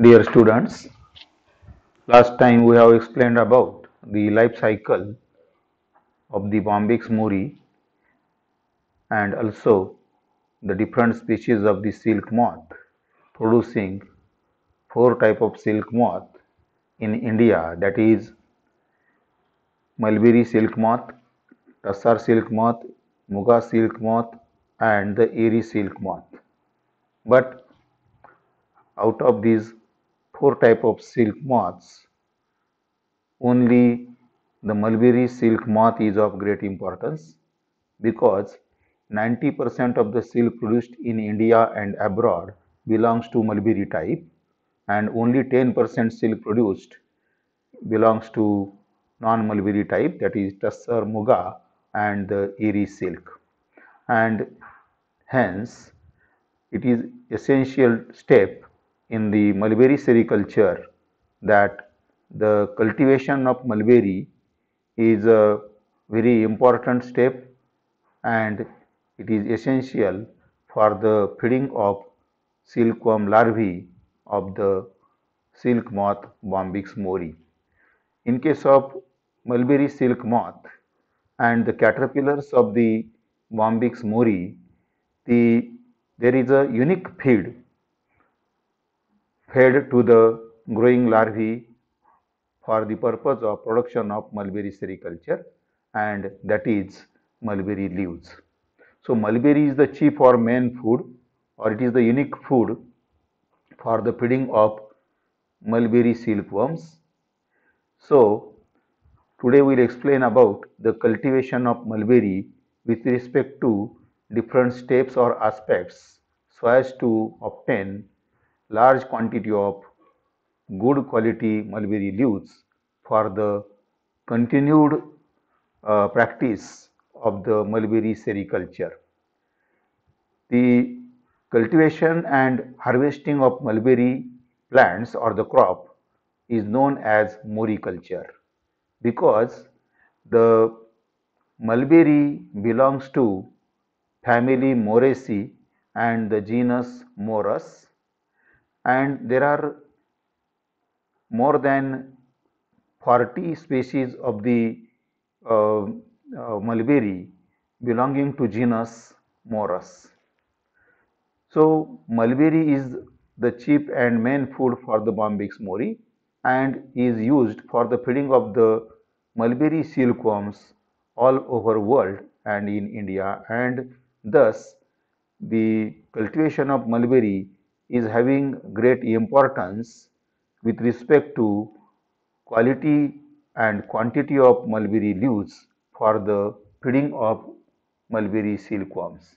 Dear students, last time we have explained about the life cycle of the Bombyx mori and also the different species of the silk moth producing four type of silk moth in India that is mulberry silk moth, tussar silk moth, muga silk moth and the eri silk moth. But out of these four type of silk moths, only the mulberry silk moth is of great importance because 90% of the silk produced in India and abroad belongs to mulberry type and only 10% silk produced belongs to non-mulberry type that is tussar muga and the eri silk. And hence it is essential step in the mulberry sericulture that the cultivation of mulberry is a very important step and it is essential for the feeding of silkworm larvae of the silk moth Bombyx mori. In case of mulberry silk moth and the caterpillars of the Bombyx mori, the, there is a unique feed fed to the growing larvae for the purpose of production of mulberry sericulture and that is mulberry leaves. So, mulberry is the chief or main food or it is the unique food for the feeding of mulberry silkworms. So, today we will explain about the cultivation of mulberry with respect to different steps or aspects so as to obtain large quantity of good quality mulberry leaves for the continued uh, practice of the mulberry sericulture. The cultivation and harvesting of mulberry plants or the crop is known as moriculture because the mulberry belongs to family Moraceae and the genus Morus and there are more than 40 species of the uh, uh, mulberry belonging to genus Morus. So, mulberry is the chief and main food for the Bombyx mori and is used for the feeding of the mulberry silkworms all over world and in India and thus the cultivation of mulberry is having great importance with respect to quality and quantity of mulberry leaves for the feeding of mulberry silkworms.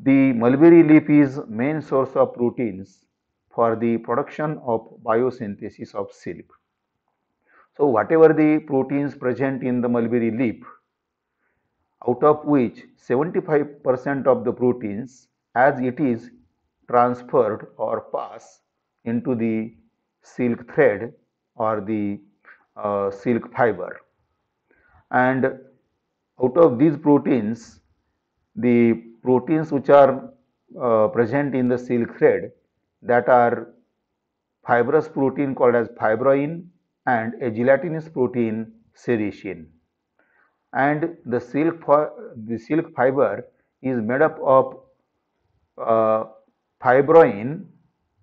The mulberry leaf is main source of proteins for the production of biosynthesis of silk. So, whatever the proteins present in the mulberry leaf, out of which 75 percent of the proteins as it is transferred or pass into the silk thread or the uh, silk fiber. And out of these proteins the proteins which are uh, present in the silk thread that are fibrous protein called as fibroin and a gelatinous protein sericin. And the silk the silk fiber is made up of uh, Fibroin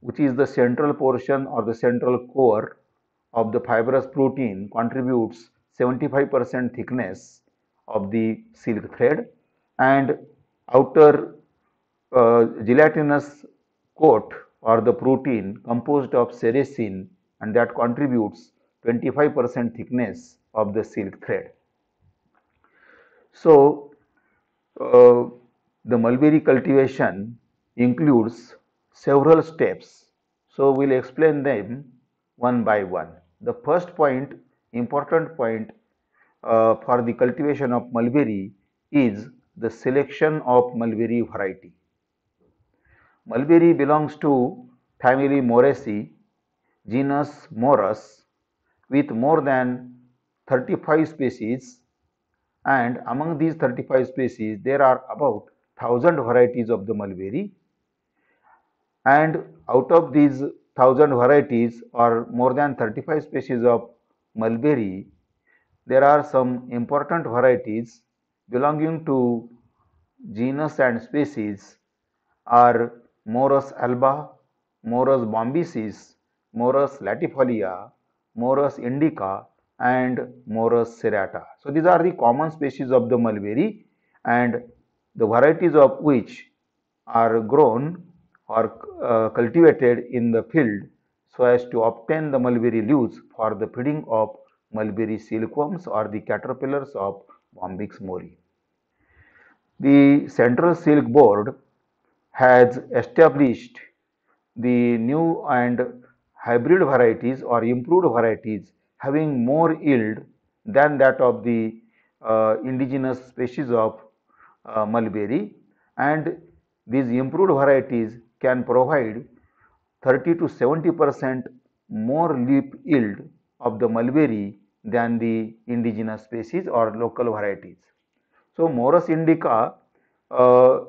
which is the central portion or the central core of the fibrous protein contributes 75 percent thickness of the silk thread and outer uh, gelatinous coat or the protein composed of sericin and that contributes 25 percent thickness of the silk thread. So, uh, the mulberry cultivation includes several steps. So, we will explain them one by one. The first point, important point uh, for the cultivation of mulberry is the selection of mulberry variety. Mulberry belongs to family Moraceae, genus Morus with more than 35 species and among these 35 species there are about 1000 varieties of the mulberry and out of these thousand varieties or more than 35 species of mulberry, there are some important varieties belonging to genus and species are Morus alba, Morus bombycis, Morus latifolia, Morus indica and Morus serrata. So, these are the common species of the mulberry and the varieties of which are grown or uh, cultivated in the field so as to obtain the mulberry leaves for the feeding of mulberry silkworms or the caterpillars of Bombyx mori. The Central Silk Board has established the new and hybrid varieties or improved varieties having more yield than that of the uh, indigenous species of uh, mulberry and these improved varieties can provide 30 to 70 percent more leaf yield of the mulberry than the indigenous species or local varieties. So, Morus indica uh,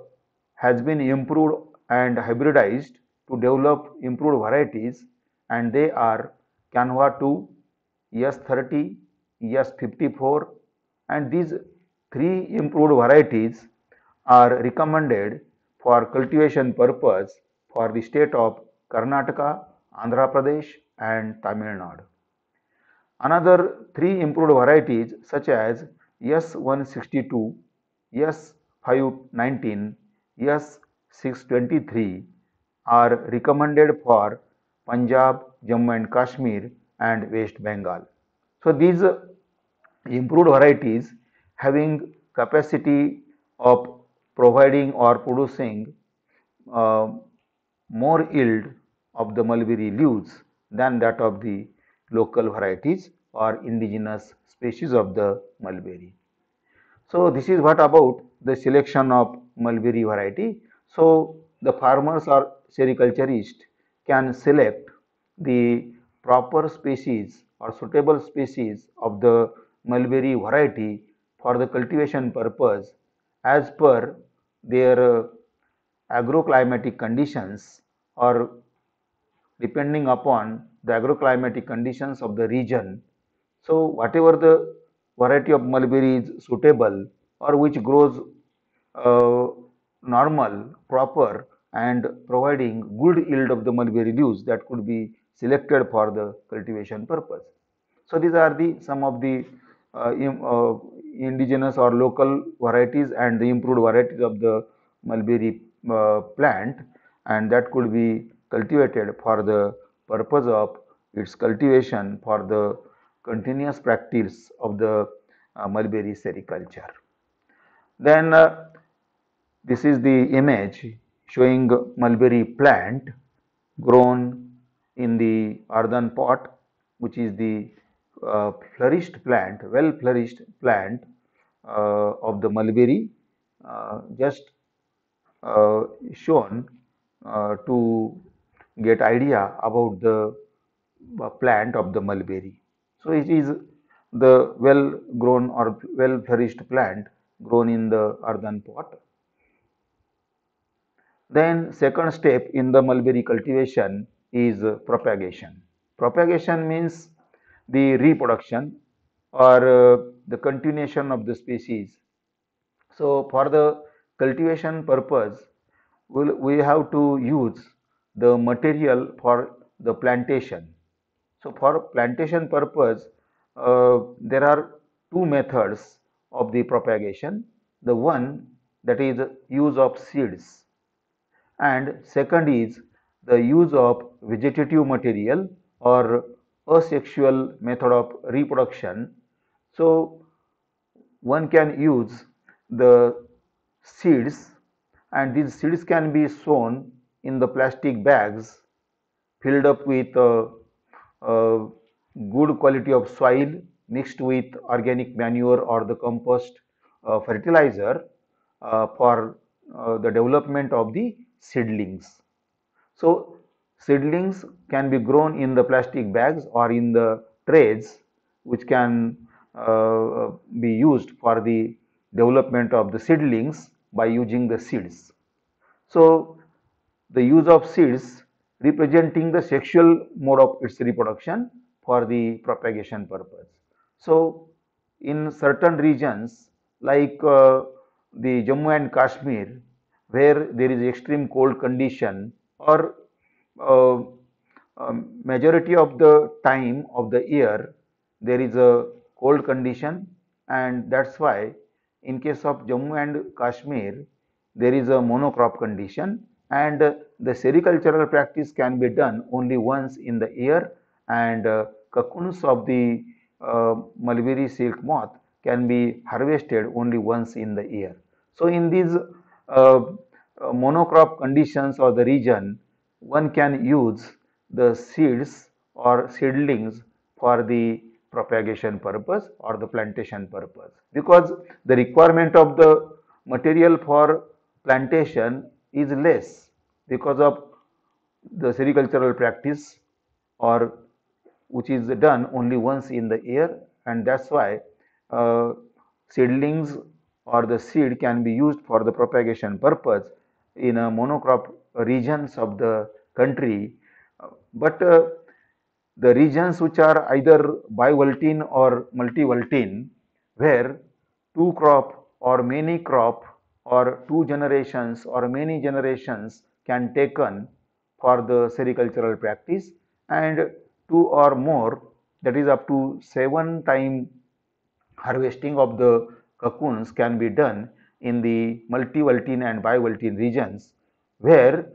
has been improved and hybridized to develop improved varieties and they are Kanva 2, S30, S54 and these three improved varieties are recommended for cultivation purpose for the state of Karnataka, Andhra Pradesh and Tamil Nadu. Another three improved varieties such as S162, S519, S623 are recommended for Punjab, Jammu and Kashmir and West Bengal. So, these improved varieties having capacity of providing or producing uh, more yield of the mulberry leaves than that of the local varieties or indigenous species of the mulberry. So, this is what about the selection of mulberry variety. So, the farmers or sericulturist can select the proper species or suitable species of the mulberry variety for the cultivation purpose as per their uh, agroclimatic conditions or depending upon the agroclimatic conditions of the region. So, whatever the variety of mulberry is suitable or which grows uh, normal, proper and providing good yield of the mulberry leaves that could be selected for the cultivation purpose. So, these are the some of the indigenous or local varieties and the improved varieties of the mulberry uh, plant and that could be cultivated for the purpose of its cultivation for the continuous practice of the uh, mulberry sericulture. Then uh, this is the image showing mulberry plant grown in the earthen pot which is the uh, flourished plant, well flourished plant uh, of the mulberry uh, just uh, shown uh, to get idea about the uh, plant of the mulberry. So, it is the well grown or well flourished plant grown in the earthen pot. Then second step in the mulberry cultivation is propagation. Propagation means the reproduction or uh, the continuation of the species. So, for the cultivation purpose, we'll, we have to use the material for the plantation. So, for plantation purpose, uh, there are two methods of the propagation. The one that is use of seeds and second is the use of vegetative material or asexual method of reproduction. So, one can use the seeds and these seeds can be sown in the plastic bags filled up with uh, uh, good quality of soil mixed with organic manure or the compost uh, fertilizer uh, for uh, the development of the seedlings. So, seedlings can be grown in the plastic bags or in the trays which can uh, be used for the development of the seedlings by using the seeds. So, the use of seeds representing the sexual mode of its reproduction for the propagation purpose. So, in certain regions like uh, the Jammu and Kashmir where there is extreme cold condition or uh, majority of the time of the year there is a cold condition and that's why in case of Jammu and Kashmir there is a monocrop condition and the sericultural practice can be done only once in the year and uh, cocoons of the uh, mulberry silk moth can be harvested only once in the year. So, in these uh, uh monocrop conditions or the region one can use the seeds or seedlings for the propagation purpose or the plantation purpose. Because the requirement of the material for plantation is less because of the sericultural practice or which is done only once in the year and that's why uh, seedlings or the seed can be used for the propagation purpose in a monocrop regions of the country. But uh, the regions which are either bivoltine or multivoltine where two crop or many crop or two generations or many generations can taken for the sericultural practice and two or more that is up to seven time harvesting of the cocoons can be done in the multivoltine and bivoltine regions where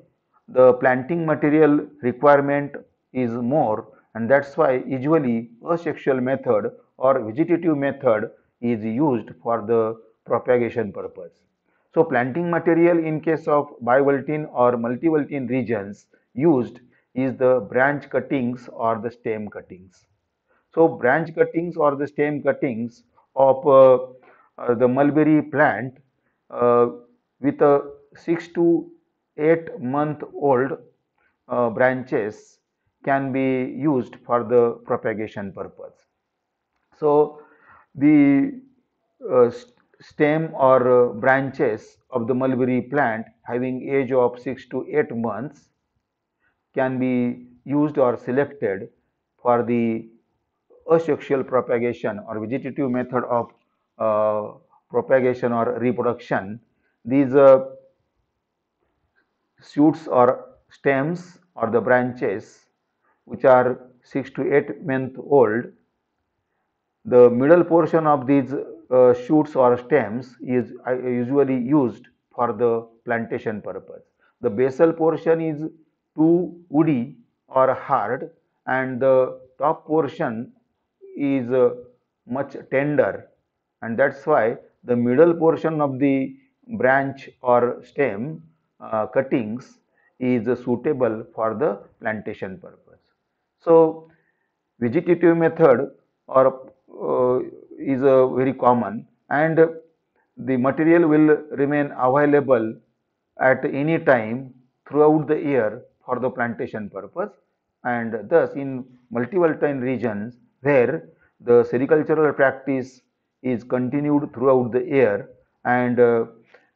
the planting material requirement is more and that's why usually asexual method or vegetative method is used for the propagation purpose. So planting material in case of bivoltine or multivoltine regions used is the branch cuttings or the stem cuttings. So branch cuttings or the stem cuttings of uh, uh, the mulberry plant uh, with a 6 to 8 month old uh, branches can be used for the propagation purpose. So the uh, stem or uh, branches of the mulberry plant having age of 6 to 8 months can be used or selected for the asexual propagation or vegetative method of uh, propagation or reproduction. These uh, shoots or stems or the branches which are 6 to 8 month old, the middle portion of these uh, shoots or stems is uh, usually used for the plantation purpose. The basal portion is too woody or hard and the top portion is uh, much tender and that's why the middle portion of the branch or stem uh, cuttings is suitable for the plantation purpose. So, vegetative method or uh, is a very common and the material will remain available at any time throughout the year for the plantation purpose and thus in multivoltine regions where the sericultural practice is continued throughout the year and uh,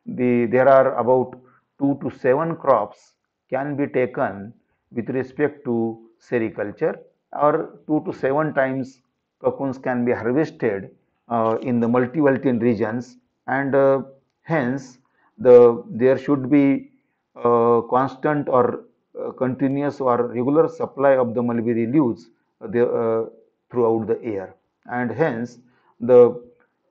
the there are about 2 to 7 crops can be taken with respect to sericulture or 2 to 7 times cocoons can be harvested uh, in the multivoltine regions. And uh, hence the there should be uh, constant or uh, continuous or regular supply of the mulberry leaves uh, the, uh, throughout the year. And hence the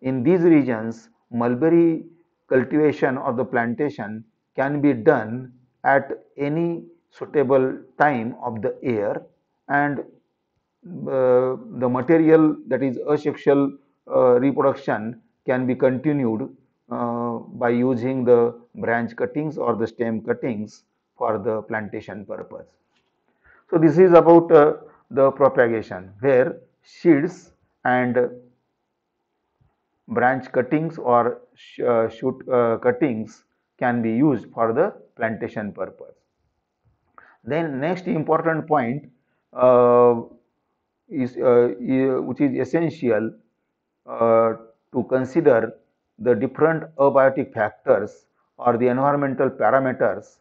in these regions mulberry cultivation or the plantation can be done at any suitable time of the year and uh, the material that is asexual uh, reproduction can be continued uh, by using the branch cuttings or the stem cuttings for the plantation purpose. So, this is about uh, the propagation where seeds and branch cuttings or sh uh, shoot uh, cuttings can be used for the plantation purpose. Then next important point uh, is uh, which is essential uh, to consider the different abiotic factors or the environmental parameters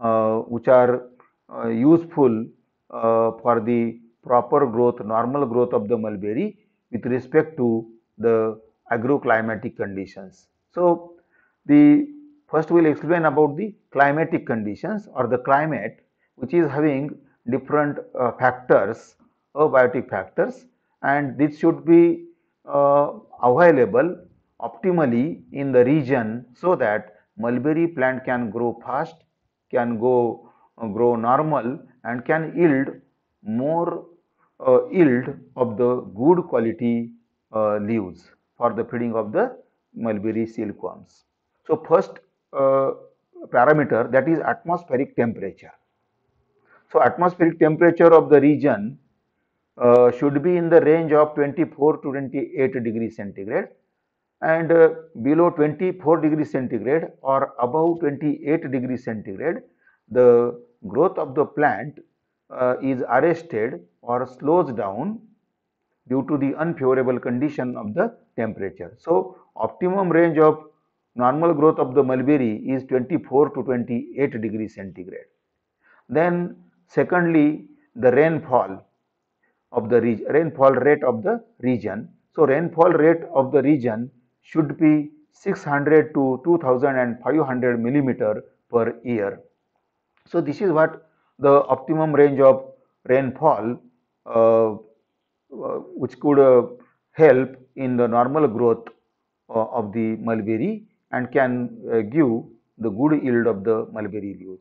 uh, which are uh, useful uh, for the proper growth, normal growth of the mulberry with respect to the agroclimatic conditions. So, the first we will explain about the climatic conditions or the climate which is having different uh, factors, abiotic factors and this should be uh, available optimally in the region so that mulberry plant can grow fast, can go uh, grow normal and can yield more uh, yield of the good quality uh, leaves for the feeding of the mulberry silkworms. So, first uh, parameter that is atmospheric temperature. So, atmospheric temperature of the region uh, should be in the range of 24 to 28 degrees centigrade and uh, below 24 degrees centigrade or above 28 degrees centigrade the growth of the plant uh, is arrested or slows down due to the unfavorable condition of the temperature. So, optimum range of normal growth of the mulberry is 24 to 28 degrees centigrade. Then secondly, the rainfall of the rainfall rate of the region. So, rainfall rate of the region should be 600 to 2500 millimeter per year. So, this is what the optimum range of rainfall uh, uh, which could uh, help in the normal growth uh, of the mulberry and can uh, give the good yield of the mulberry leaves.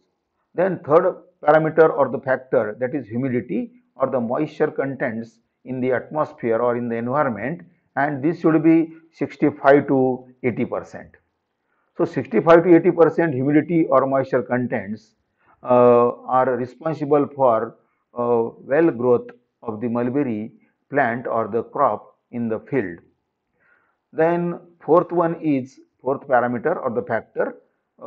Then third parameter or the factor that is humidity or the moisture contents in the atmosphere or in the environment and this should be 65 to 80 percent. So, 65 to 80 percent humidity or moisture contents uh, are responsible for uh, well growth of the mulberry plant or the crop in the field. Then fourth one is fourth parameter or the factor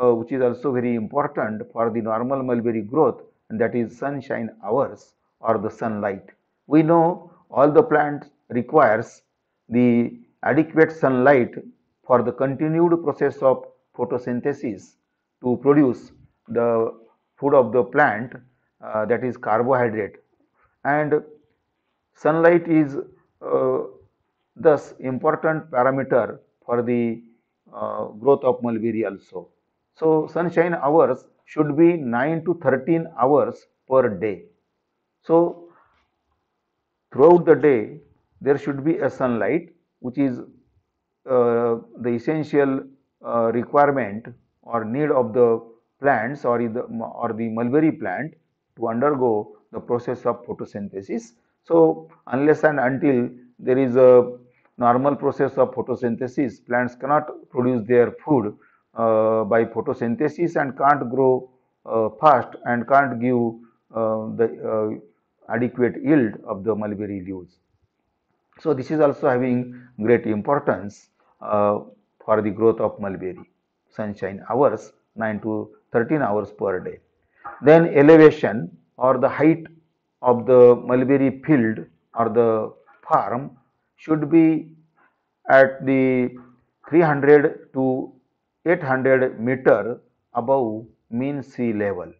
uh, which is also very important for the normal mulberry growth and that is sunshine hours or the sunlight. We know all the plants requires the adequate sunlight for the continued process of photosynthesis to produce the food of the plant uh, that is carbohydrate and sunlight is uh, thus important parameter for the growth of mulberry also. So, sunshine hours should be 9 to 13 hours per day. So, throughout the day there should be a sunlight which is uh, the essential uh, requirement or need of the plants or the, or the mulberry plant to undergo the process of photosynthesis. So, unless and until there is a normal process of photosynthesis, plants cannot produce their food uh, by photosynthesis and can't grow uh, fast and can't give uh, the uh, adequate yield of the mulberry leaves. So, this is also having great importance uh, for the growth of mulberry sunshine hours 9 to 13 hours per day. Then elevation or the height of the mulberry field or the farm should be at the 300 to 800 meter above mean sea level.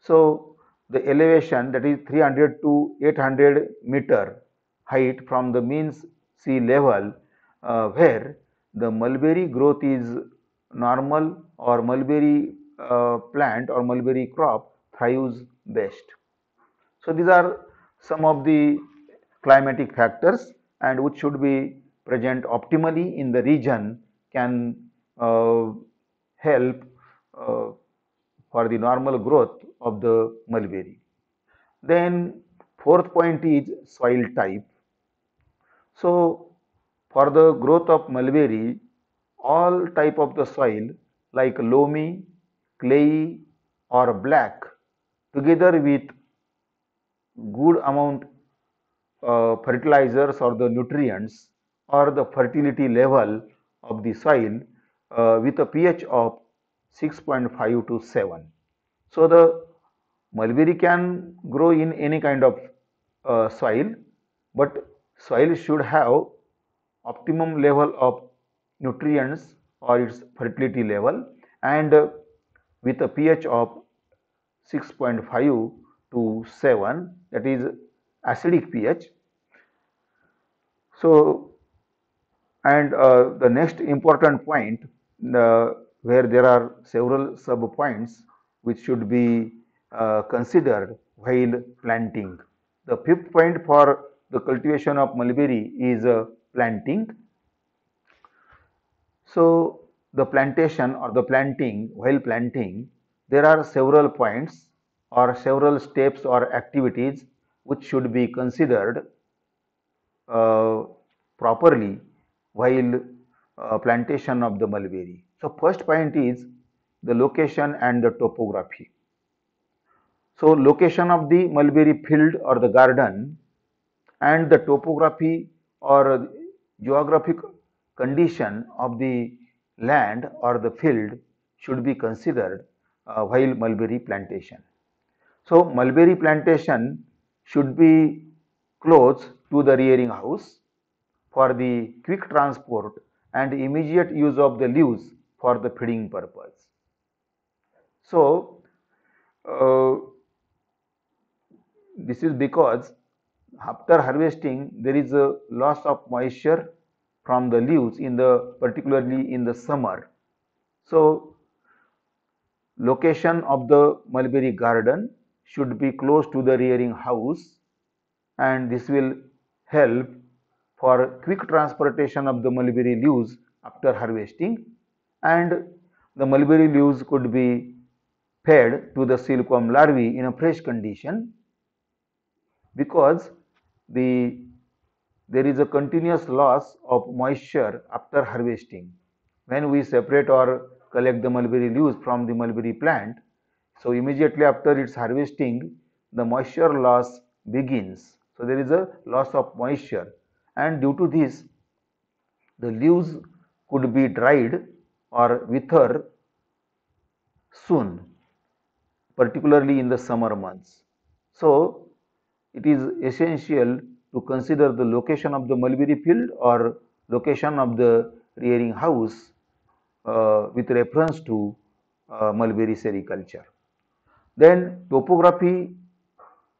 So, the elevation that is 300 to 800 meter height from the mean sea level uh, where the mulberry growth is normal or mulberry uh, plant or mulberry crop thrives best. So, these are some of the climatic factors and which should be present optimally in the region can uh, help uh, for the normal growth of the mulberry. Then fourth point is soil type. So, for the growth of mulberry, all type of the soil like loamy, clayey or black together with good amount uh, fertilizers or the nutrients or the fertility level of the soil uh, with a pH of 6.5 to 7. So, the mulberry can grow in any kind of uh, soil, but soil should have optimum level of nutrients or its fertility level and uh, with a pH of 6.5 to 7 that is acidic pH. So and uh, the next important point the, where there are several sub points which should be uh, considered while planting. The fifth point for the cultivation of mulberry is uh, planting. So the plantation or the planting while planting there are several points or several steps or activities which should be considered uh, properly while uh, plantation of the mulberry. So first point is the location and the topography. So location of the mulberry field or the garden and the topography or geographic condition of the land or the field should be considered uh, while mulberry plantation. So mulberry plantation should be close to the rearing house for the quick transport and immediate use of the leaves for the feeding purpose. So, uh, this is because after harvesting there is a loss of moisture from the leaves in the particularly in the summer. So, location of the mulberry garden should be close to the rearing house and this will help for quick transportation of the mulberry leaves after harvesting and the mulberry leaves could be fed to the silkworm larvae in a fresh condition because the there is a continuous loss of moisture after harvesting. When we separate or collect the mulberry leaves from the mulberry plant, so immediately after its harvesting, the moisture loss begins. So there is a loss of moisture and due to this, the leaves could be dried or wither soon, particularly in the summer months. So it is essential to consider the location of the mulberry field or location of the rearing house uh, with reference to uh, mulberry sericulture. Then topography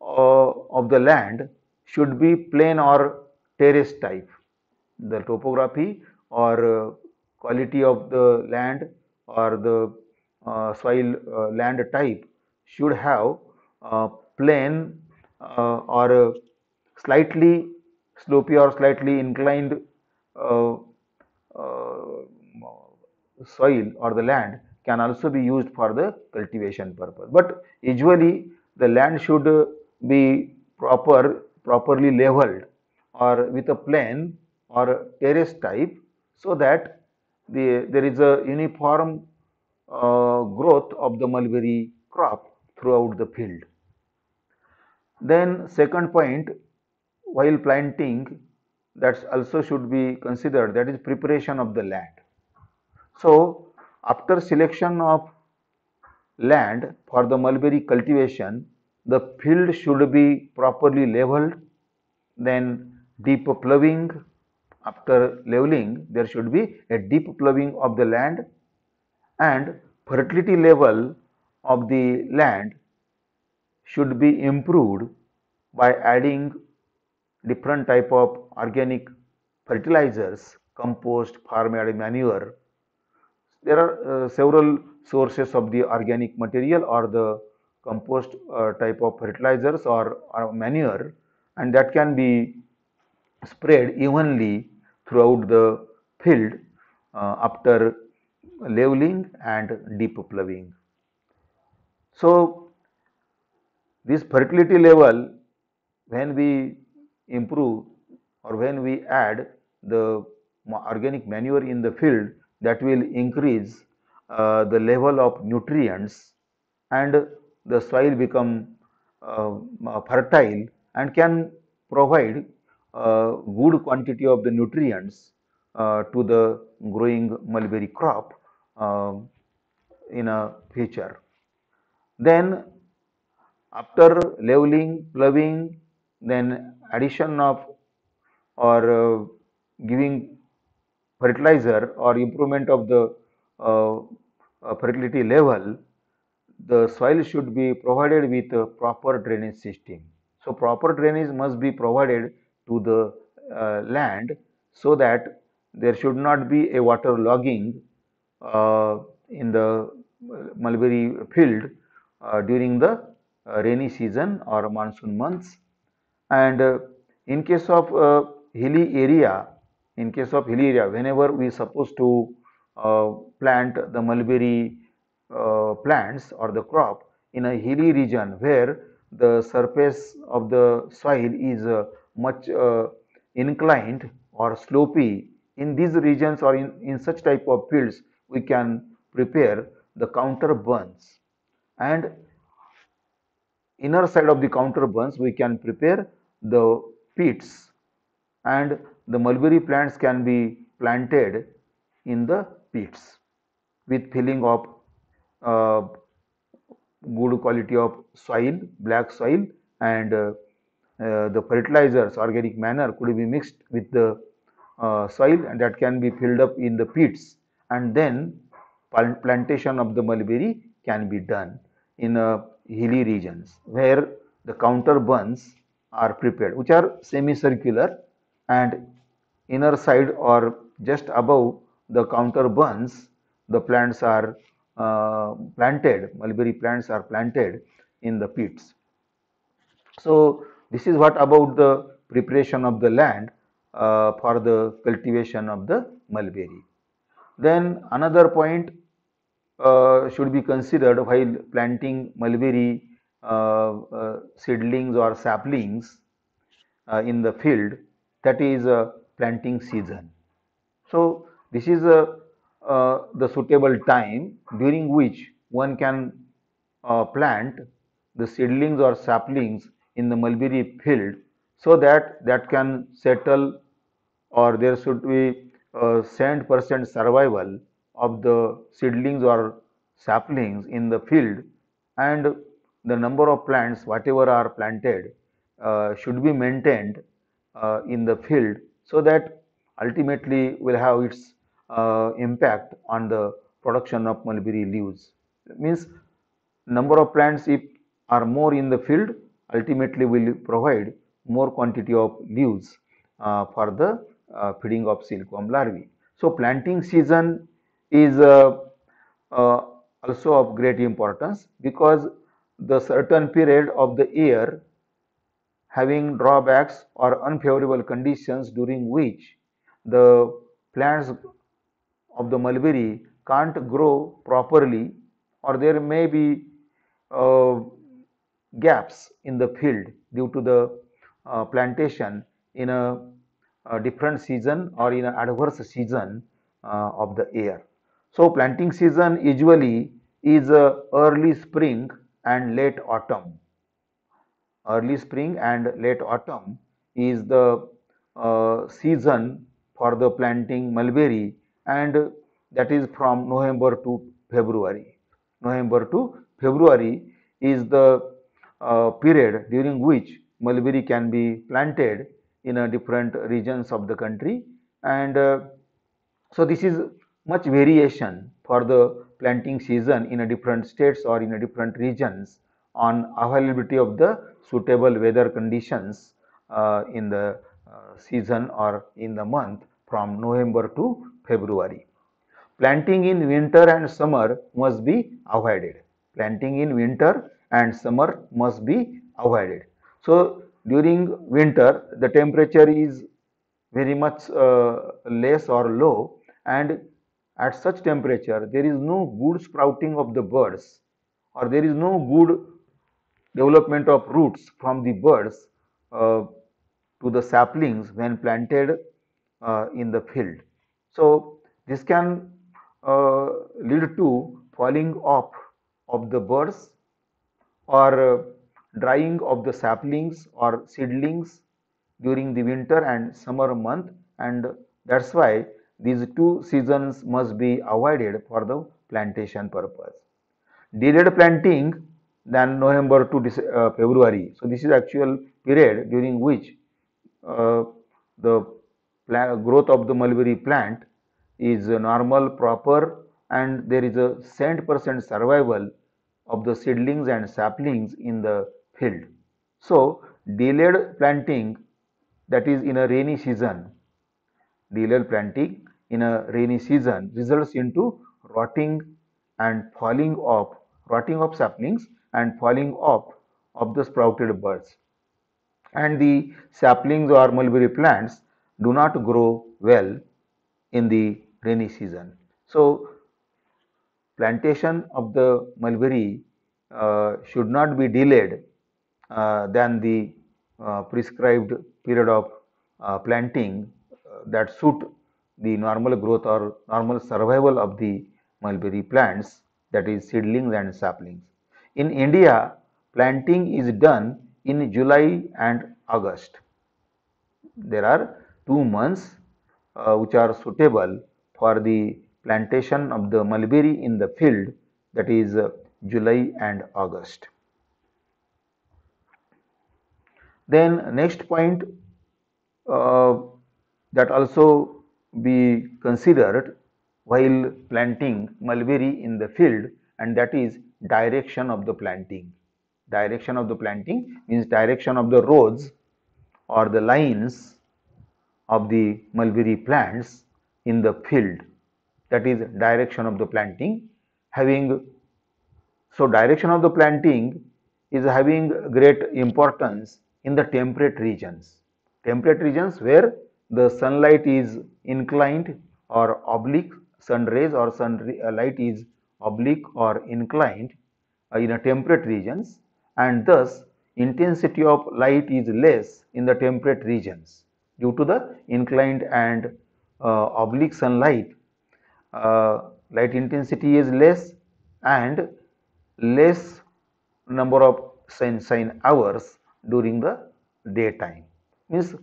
uh, of the land should be plain or terrace type. The topography or uh, quality of the land or the uh, soil uh, land type should have uh, plain uh, or slightly slopy or slightly inclined soil or the land can also be used for the cultivation purpose. But usually the land should be proper properly leveled or with a plane or terrace type so that the, there is a uniform uh, growth of the mulberry crop throughout the field. Then second point while planting that also should be considered that is preparation of the land. So after selection of land for the mulberry cultivation the field should be properly leveled. Then deep ploughing after leveling there should be a deep ploughing of the land. And fertility level of the land should be improved by adding different type of organic fertilizers compost farmyard manure there are uh, several sources of the organic material or the compost uh, type of fertilizers or, or manure and that can be spread evenly throughout the field uh, after leveling and deep ploughing. So, this fertility level when we improve or when we add the organic manure in the field that will increase uh, the level of nutrients and the soil become uh, fertile and can provide uh, good quantity of the nutrients uh, to the growing mulberry crop uh, in a future. Then after leveling, ploughing, then addition of or uh, giving fertilizer or improvement of the uh, uh, fertility level, the soil should be provided with a proper drainage system. So proper drainage must be provided to the uh, land so that there should not be a water logging uh, in the mulberry field uh, during the uh, rainy season or monsoon months and uh, in case of uh, hilly area in case of hilly area whenever we supposed to uh, plant the mulberry uh, plants or the crop in a hilly region where the surface of the soil is uh, much inclined or slopy in these regions or in, in such type of fields we can prepare the contour bunds. And inner side of the contour bunds we can prepare the pits and the mulberry plants can be planted in the pits with filling of uh, good quality of soil black soil and uh, uh, the fertilizers organic manner could be mixed with the uh, soil and that can be filled up in the pits and then plantation of the mulberry can be done in uh, hilly regions where the contour bunds are prepared which are semicircular and inner side or just above the contour bunds the plants are uh, planted mulberry plants are planted in the pits so this is what about the preparation of the land uh, for the cultivation of the mulberry. Then another point uh, should be considered while planting mulberry uh, uh, seedlings or saplings uh, in the field that is a planting season. So, this is a, the suitable time during which one can plant the seedlings or saplings in the mulberry field so that that can settle or there should be a cent percent survival of the seedlings or saplings in the field and the number of plants whatever are planted uh, should be maintained uh, in the field so that ultimately will have its uh, impact on the production of mulberry leaves. It means number of plants if are more in the field ultimately will provide more quantity of leaves uh, for the uh, feeding of silkworm larvae. So planting season is uh, uh, also of great importance because the certain period of the year having drawbacks or unfavorable conditions during which the plants of the mulberry can't grow properly or there may be uh, gaps in the field due to the uh, plantation in a, a, different season or in an adverse season uh, of the year. So planting season usually is uh, early spring and late autumn. Early spring and late autumn is the uh, season for the planting mulberry and that is from November to February. November to February is the uh, period during which mulberry can be planted in a different regions of the country and uh, so this is much variation for the planting season in a different states or in a different regions on availability of the suitable weather conditions uh, in the uh, season or in the month from November to February. Planting in winter and summer must be avoided. Planting in winter and summer must be avoided. So, during winter the temperature is very much uh, less or low and at such temperature there is no good sprouting of the birds or there is no good development of roots from the birds uh, to the saplings when planted uh, in the field. So, this can uh, lead to falling off of the birds or uh, drying of the saplings or seedlings during the winter and summer month and that is why these two seasons must be avoided for the plantation purpose. Delayed planting than November to uh, February. So, this is actual period during which uh, the growth of the mulberry plant is normal, proper and there is a cent percent survival of the seedlings and saplings in the field. So, delayed planting that is in a rainy season, delayed planting in a rainy season results into rotting and falling off, rotting of saplings and falling off of the sprouted buds. And the saplings or mulberry plants do not grow well in the rainy season. So, plantation of the mulberry uh, should not be delayed uh, than the uh, prescribed period of uh, planting uh, that suit the normal growth or normal survival of the mulberry plants that is seedlings and saplings. In India, planting is done in July and August. There are two months uh, which are suitable for the plantation of the mulberry in the field that is uh, July and August. Then next point uh, that also be considered while planting mulberry in the field and that is direction of the planting. Direction of the planting means direction of the rows or the lines of the mulberry plants in the field that is direction of the planting having so direction of the planting is having great importance in the temperate regions temperate regions where the sunlight is inclined or oblique sun rays or sunlight uh, is oblique or inclined uh, in a temperate regions and thus intensity of light is less in the temperate regions due to the inclined and uh, oblique sunlight. Uh, light intensity is less and less number of sunshine hours during the daytime. Means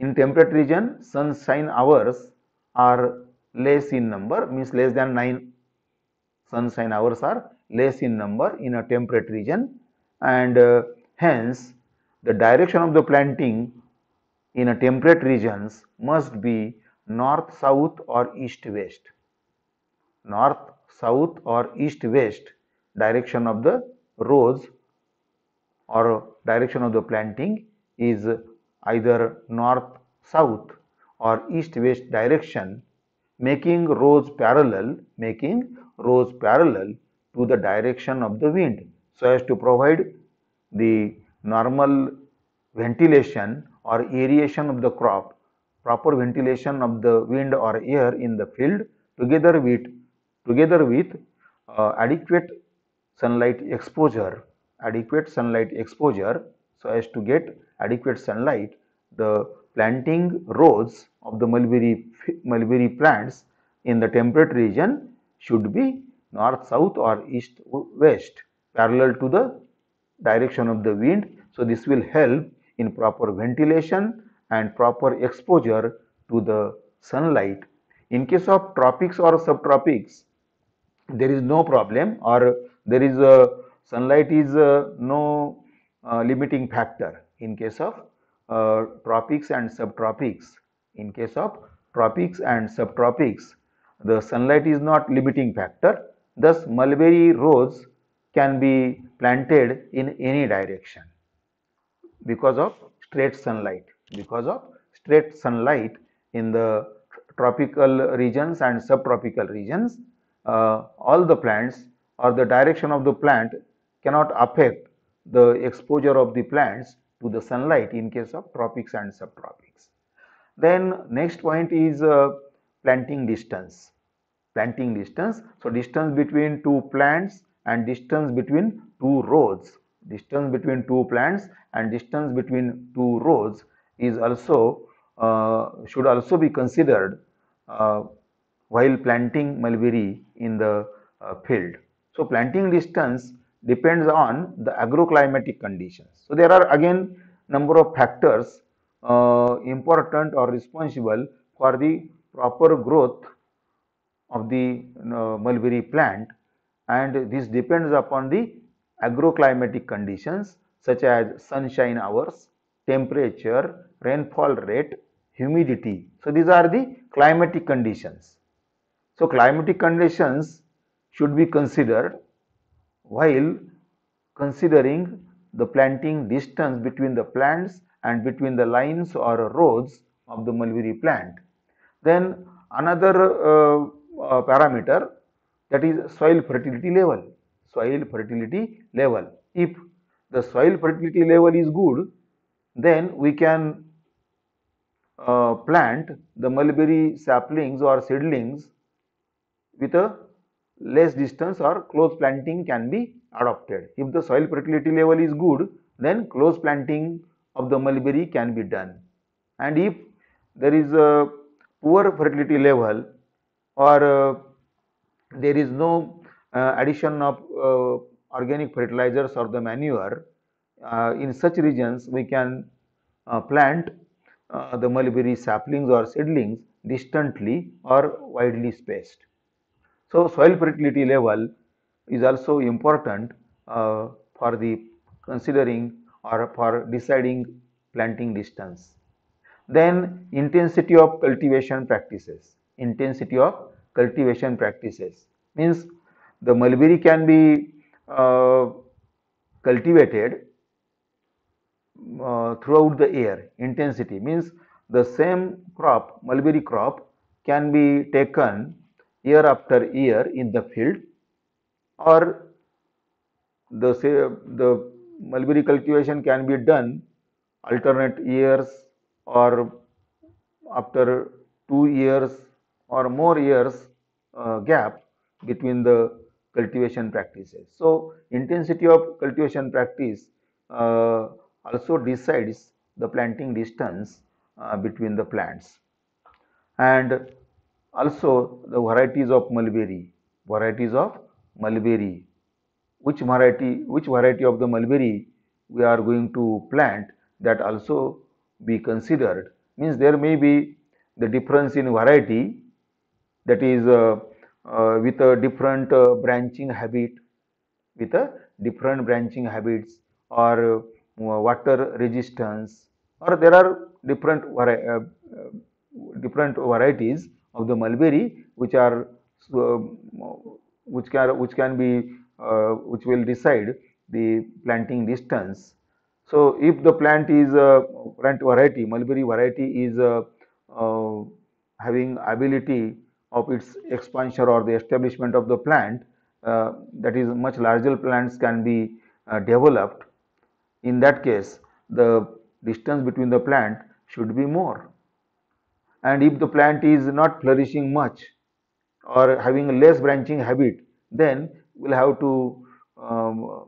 in temperate region sunshine hours are less in number means less than 9 sunshine hours are less in number in a temperate region. And uh, hence the direction of the planting in a temperate regions must be north south or east west. North south or east west direction of the rows or direction of the planting is either north south or east west direction making rows parallel making rows parallel to the direction of the wind so as to provide the normal ventilation or aeration of the crop proper ventilation of the wind or air in the field together with together with uh, adequate sunlight exposure adequate sunlight exposure so as to get adequate sunlight the planting rows of the mulberry mulberry plants in the temperate region should be north south or east west parallel to the direction of the wind so this will help in proper ventilation and proper exposure to the sunlight in case of tropics or subtropics there is no problem or there is a sunlight is a no uh, limiting factor in case of uh, tropics and subtropics. In case of tropics and subtropics, the sunlight is not limiting factor. Thus, mulberry rows can be planted in any direction because of straight sunlight. Because of straight sunlight in the tropical regions and subtropical regions, uh, all the plants or the direction of the plant cannot affect the exposure of the plants to the sunlight in case of tropics and subtropics. Then next point is uh, planting distance. Planting distance. So, distance between two plants and distance between two rows. Distance between two plants and distance between two rows is also uh, should also be considered uh, while planting mulberry in the uh, field. So, planting distance depends on the agroclimatic conditions. So, there are again number of factors uh, important or responsible for the proper growth of the uh, mulberry plant and this depends upon the agroclimatic conditions such as sunshine hours, temperature, rainfall rate, humidity. So, these are the climatic conditions. So, climatic conditions should be considered while considering the planting distance between the plants and between the lines or rows of the mulberry plant. Then another uh, uh, parameter that is soil fertility level. Soil fertility level. If the soil fertility level is good, then we can uh, plant the mulberry saplings or seedlings with a less distance or close planting can be adopted. If the soil fertility level is good, then close planting of the mulberry can be done. And if there is a poor fertility level or uh, there is no uh, addition of uh, organic fertilizers or the manure, in such regions we can plant the mulberry saplings or seedlings distantly or widely spaced. So, soil fertility level is also important uh, for the considering or for deciding planting distance. Then intensity of cultivation practices, intensity of cultivation practices. Means the mulberry can be uh, cultivated uh, throughout the year. Intensity means the same crop mulberry crop can be taken year after year in the field or the say the mulberry cultivation can be done alternate years or after two years or more years uh, gap between the cultivation practices. So, intensity of cultivation practice uh, also decides the planting distance uh, between the plants and also the varieties of mulberry, varieties of mulberry, which variety, which variety of the mulberry we are going to plant that also be considered means there may be the difference in variety that is uh, uh, with a different uh, branching habit with a different branching habits or uh, water resistance or there are different vari uh, uh, different varieties of the mulberry which are which can which can be which will decide the planting distance. So, if the plant is a plant variety mulberry variety is uh, having ability of its expansion or the establishment of the plant uh, that is much larger plants can be uh, developed. In that case the distance between the plant should be more. And if the plant is not flourishing much or having a less branching habit then we will have to um,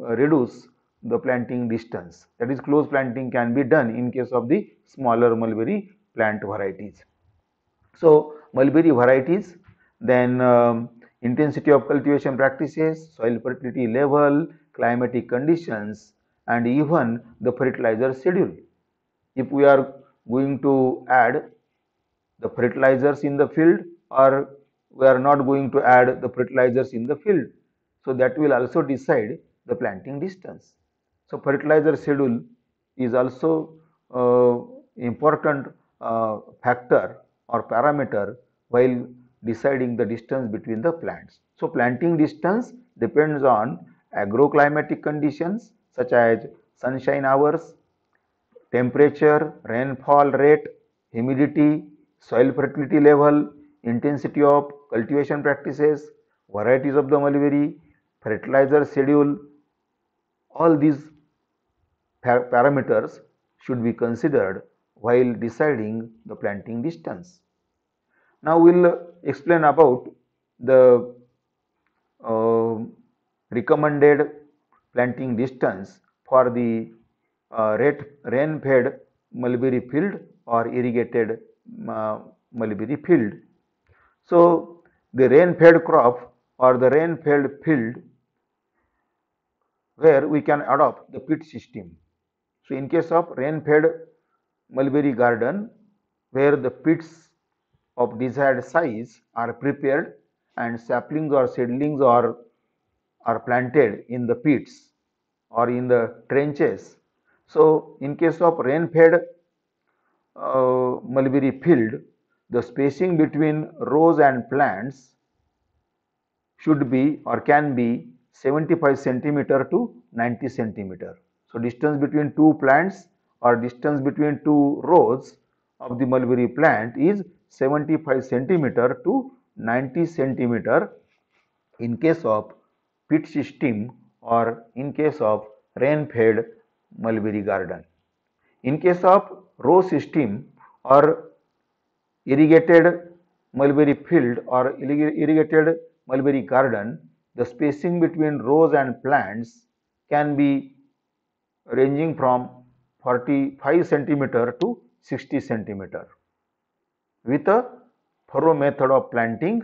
reduce the planting distance that is close planting can be done in case of the smaller mulberry plant varieties. So, mulberry varieties then um, intensity of cultivation practices, soil fertility level, climatic conditions and even the fertilizer schedule. If we are going to add the fertilizers in the field or we are not going to add the fertilizers in the field. So, that will also decide the planting distance. So, fertilizer schedule is also uh, important uh, factor or parameter while deciding the distance between the plants. So, planting distance depends on agroclimatic conditions such as sunshine hours, temperature, rainfall rate, humidity, soil fertility level, intensity of cultivation practices, varieties of the mulberry, fertilizer schedule, all these parameters should be considered while deciding the planting distance. Now, we will explain about the uh, recommended planting distance for the uh, rain-fed mulberry field or irrigated uh, mulberry field. So, the rain fed crop or the rain fed field where we can adopt the pit system. So, in case of rain fed mulberry garden where the pits of desired size are prepared and saplings or seedlings are, are planted in the pits or in the trenches. So, in case of rain fed uh, mulberry field, the spacing between rows and plants should be or can be 75 centimeter to 90 centimeter. So distance between two plants or distance between two rows of the mulberry plant is 75 centimeter to 90 centimeter in case of pit system or in case of rain fed mulberry garden. In case of row system or irrigated mulberry field or irrigated mulberry garden, the spacing between rows and plants can be ranging from 45 centimeter to 60 centimeter with a furrow method of planting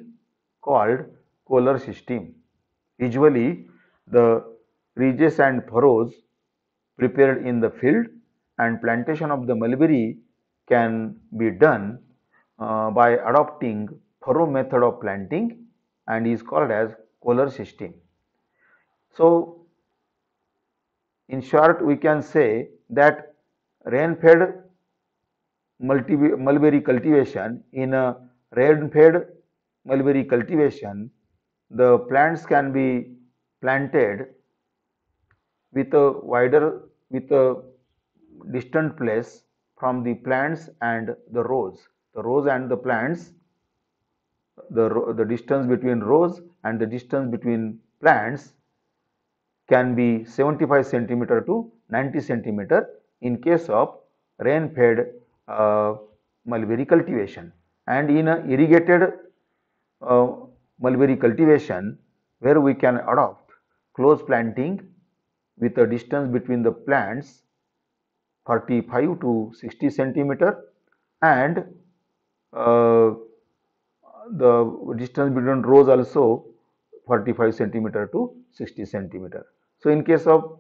called Kolar system. Usually the ridges and furrows prepared in the field and plantation of the mulberry can be done uh, by adopting furrow method of planting and is called as Kolar system. So, in short we can say that rain fed mulberry cultivation in a rain fed mulberry cultivation the plants can be planted with a wider with a distant place from the plants and the rows. The rows and the plants the, the distance between rows and the distance between plants can be 75 centimeter to 90 centimeter in case of rain fed uh, mulberry cultivation and in a irrigated uh, mulberry cultivation where we can adopt close planting with a distance between the plants 45 to 60 centimeter and uh, the distance between rows also 45 centimeter to 60 centimeter. So, in case of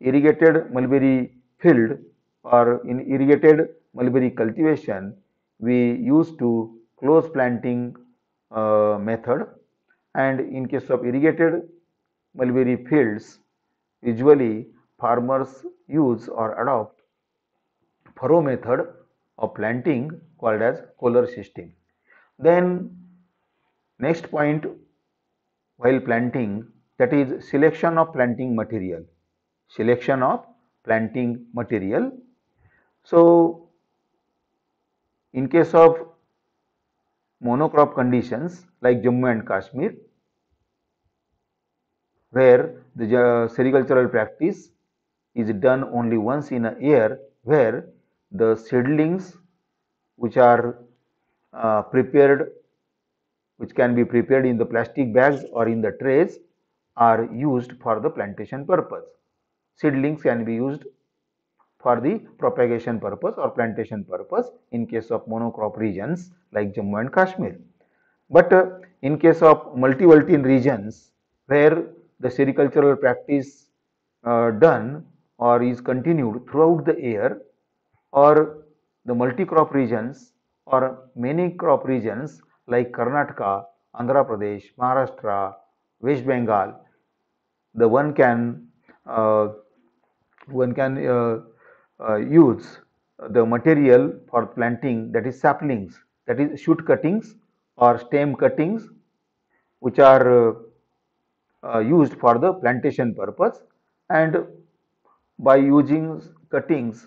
irrigated mulberry field or in irrigated mulberry cultivation, we used to close planting uh, method and in case of irrigated mulberry fields, usually farmers use or adopt furrow method of planting called as Kolar system. Then next point while planting that is selection of planting material. Selection of planting material. So, in case of monocrop conditions like Jammu and Kashmir, where the sericultural practice is done only once in a year, where the seedlings which are uh, prepared which can be prepared in the plastic bags or in the trays are used for the plantation purpose. Seedlings can be used for the propagation purpose or plantation purpose in case of monocrop regions like Jammu and Kashmir. But uh, in case of multi-voltine regions where the sericultural practice uh, done or is continued throughout the year or the multi-crop regions or many crop regions like Karnataka, Andhra Pradesh, Maharashtra, West Bengal, the one can uh, one can uh, uh, use the material for planting that is saplings that is shoot cuttings or stem cuttings which are uh, used for the plantation purpose. And by using cuttings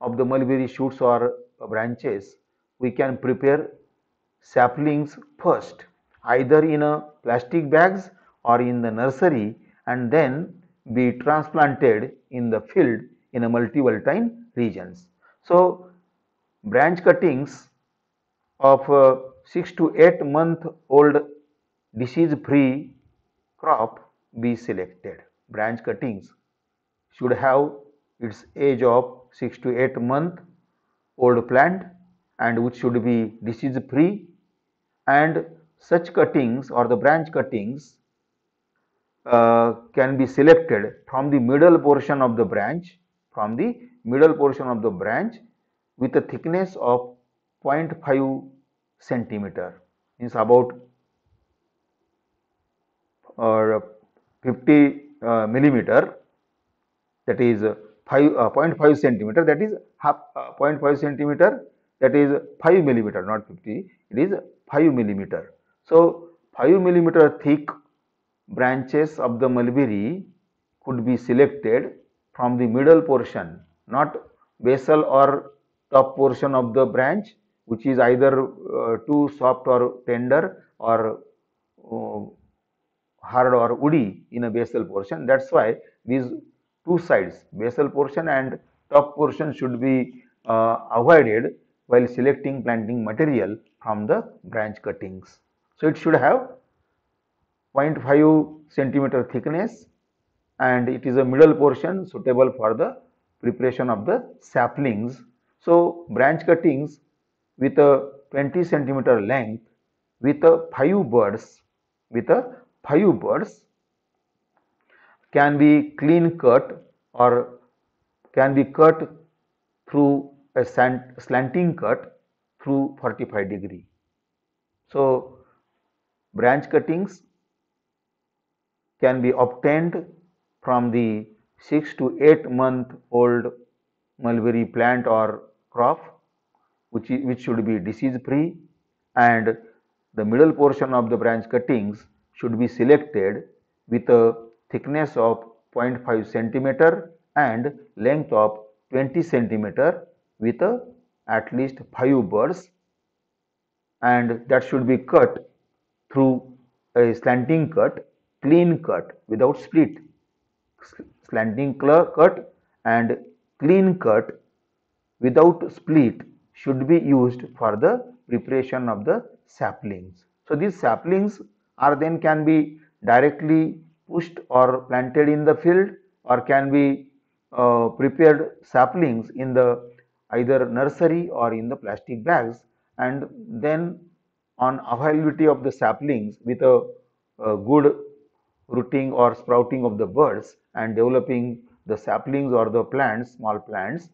of the mulberry shoots or branches we can prepare saplings first either in a plastic bags or in the nursery and then be transplanted in the field in a multi-voltine regions. So, branch cuttings of uh, 6 to 8 month old disease free crop be selected. Branch cuttings should have its age of 6 to 8 month old plant and which should be disease free and such cuttings or the branch cuttings uh, can be selected from the middle portion of the branch from the middle portion of the branch with a thickness of 0.5 centimeter means about or uh, 50 uh, millimeter that is 5 uh, 0.5 centimeter that is half uh, 0.5 centimeter that is 5 millimeter not 50 it is 5 millimeter. So, 5 millimeter thick branches of the mulberry could be selected from the middle portion, not basal or top portion of the branch which is either uh, too soft or tender or uh, hard or woody in a basal portion. That's why these two sides basal portion and top portion should be uh, avoided while selecting planting material from the branch cuttings. So, it should have 0.5 centimeter thickness and it is a middle portion suitable for the preparation of the saplings. So, branch cuttings with a 20 centimeter length with a 5 buds with a 5 buds can be clean cut or can be cut through a slanting cut through 45 degree. So, branch cuttings can be obtained from the 6 to 8 month old mulberry plant or crop which, which should be disease free and the middle portion of the branch cuttings should be selected with a thickness of 0.5 centimeter and length of 20 centimeter with a at least 5 buds and that should be cut through a slanting cut clean cut without split slanting cut and clean cut without split should be used for the preparation of the saplings. So, these saplings are then can be directly pushed or planted in the field or can be uh, prepared saplings in the either nursery or in the plastic bags and then on availability of the saplings with a, a good rooting or sprouting of the buds and developing the saplings or the plants small plants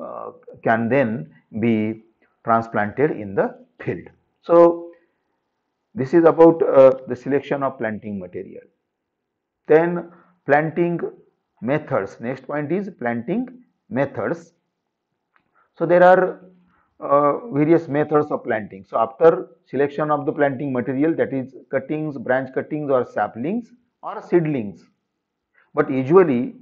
uh, can then be transplanted in the field. So, this is about uh, the selection of planting material. Then planting methods, next point is planting methods. So, there are uh, various methods of planting. So, after selection of the planting material that is cuttings, branch cuttings or saplings or seedlings, but usually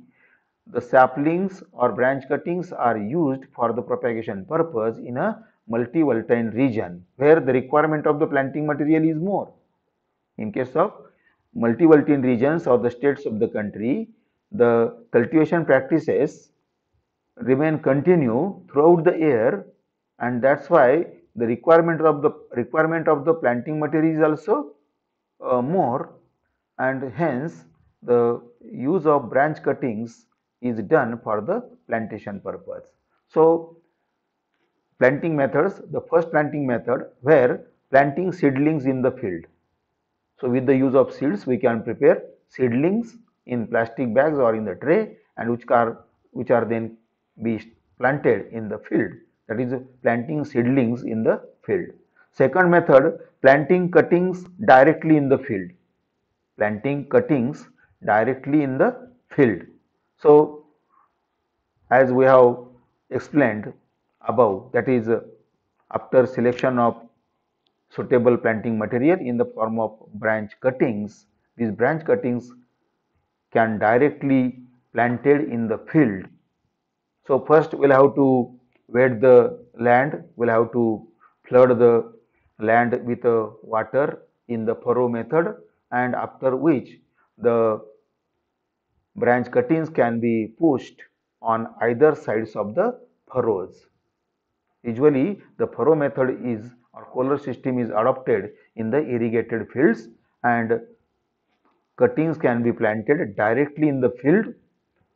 the saplings or branch cuttings are used for the propagation purpose in a multi-voltine region where the requirement of the planting material is more. In case of multi-voltine regions or the states of the country, the cultivation practices remain continue throughout the year and that is why the requirement of the requirement of the planting material is also uh, more and hence the use of branch cuttings is done for the plantation purpose. So, planting methods, the first planting method where planting seedlings in the field. So, with the use of seeds we can prepare seedlings in plastic bags or in the tray and which are which are then be planted in the field that is planting seedlings in the field. Second method planting cuttings directly in the field planting cuttings directly in the field. So, as we have explained above that is after selection of suitable planting material in the form of branch cuttings, these branch cuttings can directly planted in the field. So, first we will have to wet the land, we will have to flood the land with uh, water in the furrow method and after which the branch cuttings can be pushed on either sides of the furrows. Usually the furrow method is or Kolar system is adopted in the irrigated fields and cuttings can be planted directly in the field.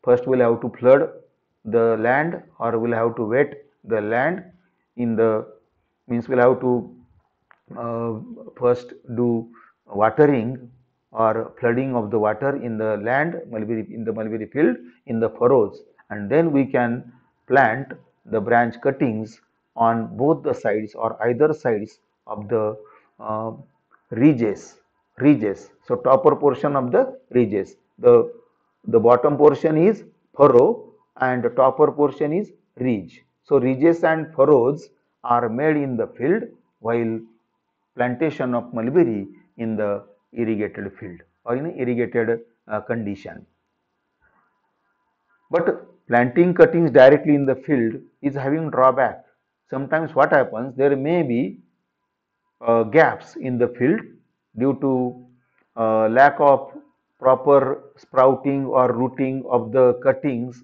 First we will have to flood the land or we will have to wet the land in the means we will have to uh, first do watering or flooding of the water in the land mulberry in the mulberry field in the furrows. And then we can plant the branch cuttings on both the sides or either sides of the uh, ridges ridges. So topper portion of the ridges. The the bottom portion is furrow and the topper portion is ridge so ridges and furrows are made in the field while plantation of mulberry in the irrigated field. or in irrigated uh, condition. But planting cuttings directly in the field is having drawback. Sometimes what happens, there may be uh, gaps in the field due to uh, lack of proper sprouting or rooting of the cuttings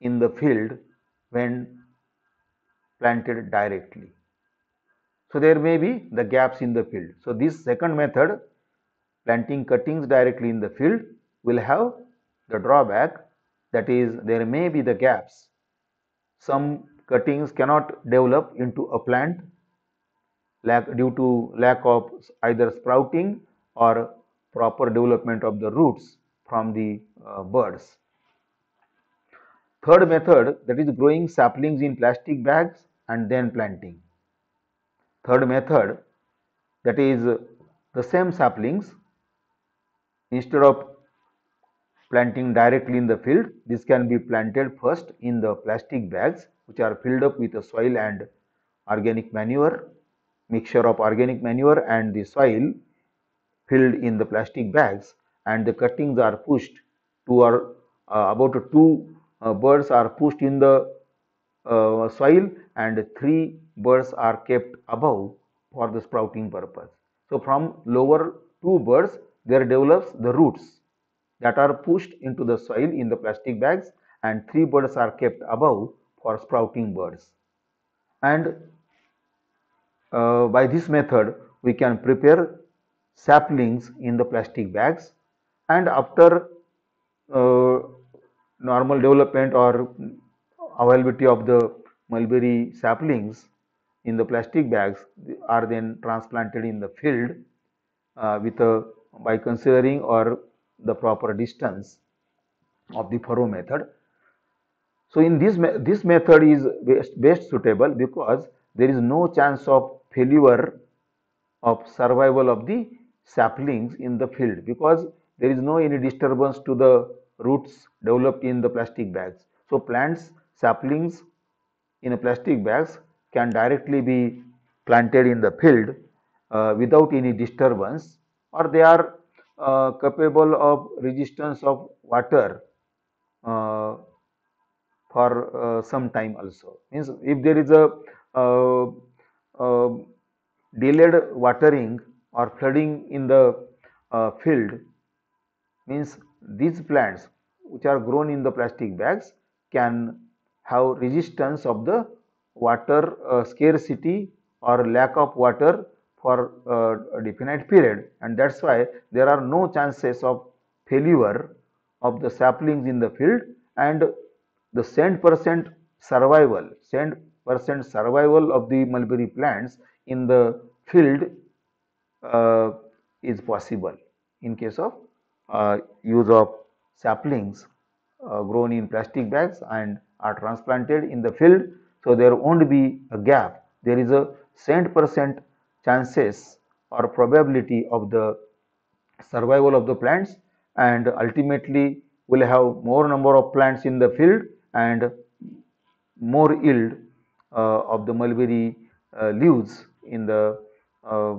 in the field when planted directly. So there may be the gaps in the field. So this second method planting cuttings directly in the field will have the drawback that is there may be the gaps. Some cuttings cannot develop into a plant lack, due to lack of either sprouting or proper development of the roots from the uh, buds. Third method that is growing saplings in plastic bags and then planting. Third method that is the same saplings instead of planting directly in the field this can be planted first in the plastic bags which are filled up with the soil and organic manure mixture of organic manure and the soil filled in the plastic bags and the cuttings are pushed to or uh, about two uh, buds are pushed in the uh, soil and three buds are kept above for the sprouting purpose. So, from lower two buds there develops the roots that are pushed into the soil in the plastic bags and three buds are kept above for sprouting buds. And uh, by this method we can prepare saplings in the plastic bags and after uh, normal development or availability of the mulberry saplings in the plastic bags are then transplanted in the field uh, with a by considering or the proper distance of the furrow method. So, in this this method is best, best suitable because there is no chance of failure of survival of the saplings in the field because there is no any disturbance to the roots developed in the plastic bags. So, plants saplings in plastic bags can directly be planted in the field uh, without any disturbance or they are uh, capable of resistance of water uh, for uh, some time also. Means if there is a uh, uh, delayed watering or flooding in the field means these plants which are grown in the plastic bags can have resistance of the water uh, scarcity or lack of water for uh, a definite period. And that is why there are no chances of failure of the saplings in the field. And the cent percent survival cent percent survival of the mulberry plants in the field uh, is possible in case of uh, use of saplings uh, grown in plastic bags and are transplanted in the field. So, there won't be a gap. There is a cent percent chances or probability of the survival of the plants and ultimately will have more number of plants in the field and more yield uh, of the mulberry uh, leaves in the uh,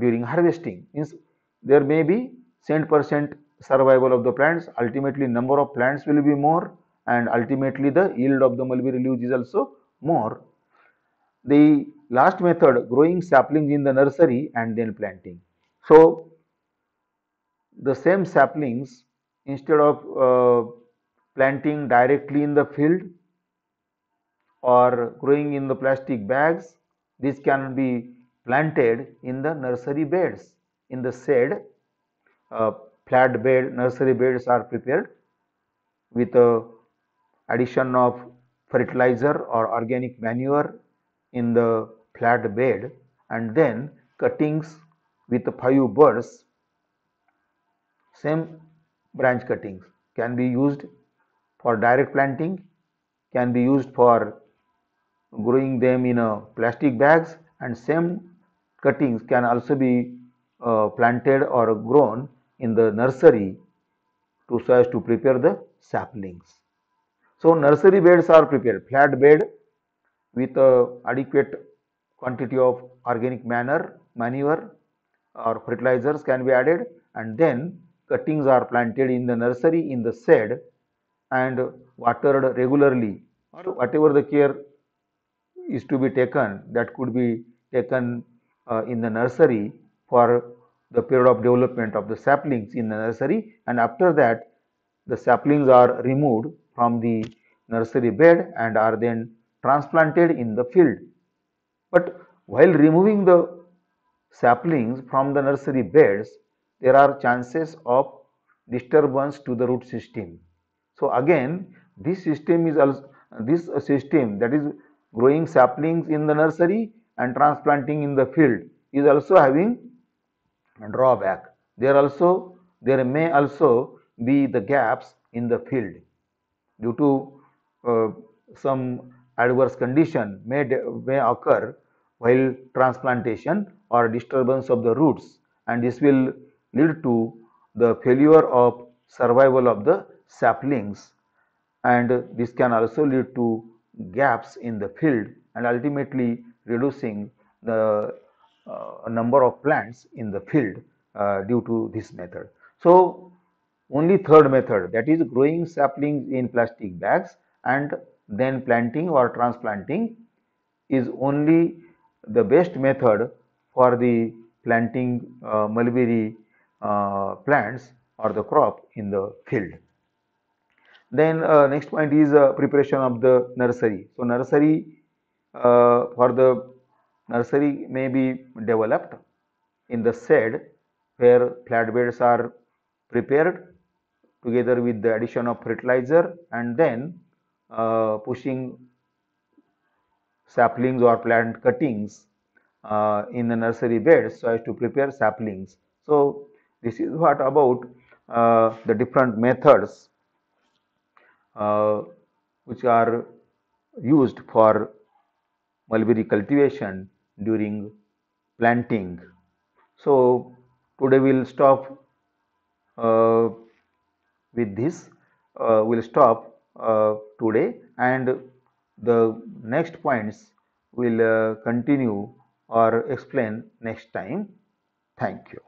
during harvesting. Means there may be cent percent survival of the plants. Ultimately number of plants will be more and ultimately the yield of the mulberry leaves is also more. The last method growing saplings in the nursery and then planting. So, the same saplings instead of uh, planting directly in the field or growing in the plastic bags, this can be planted in the nursery beds. In the shade, uh, flat bed nursery beds are prepared with a addition of fertilizer or organic manure in the flat bed and then cuttings with five buds same branch cuttings can be used for direct planting can be used for growing them in a plastic bags and same cuttings can also be uh, planted or grown in the nursery to so as to prepare the saplings. So, nursery beds are prepared. Flat bed with uh, adequate quantity of organic manure, manure or fertilizers can be added. And then cuttings are planted in the nursery in the shed and watered regularly or whatever the care is to be taken that could be taken uh, in the nursery for the period of development of the saplings in the nursery. And after that the saplings are removed from the nursery bed and are then transplanted in the field. But while removing the saplings from the nursery beds, there are chances of disturbance to the root system. So again, this system is also this system that is growing saplings in the nursery and transplanting in the field is also having drawback. There also there may also be the gaps in the field due to uh, some adverse condition may, may occur while transplantation or disturbance of the roots and this will lead to the failure of survival of the saplings and this can also lead to gaps in the field and ultimately reducing the uh, number of plants in the field uh, due to this method. So, only third method that is growing saplings in plastic bags and then planting or transplanting is only the best method for the planting uh, mulberry uh, plants or the crop in the field. Then uh, next point is uh, preparation of the nursery. So, nursery uh, for the nursery may be developed in the shed where flatbeds are prepared together with the addition of fertilizer and then uh, pushing saplings or plant cuttings uh, in the nursery beds so as to prepare saplings. So, this is what about uh, the different methods uh, which are used for mulberry cultivation during planting. So, today we will stop uh, with this, uh, we will stop uh, today and the next points will uh, continue or explain next time. Thank you.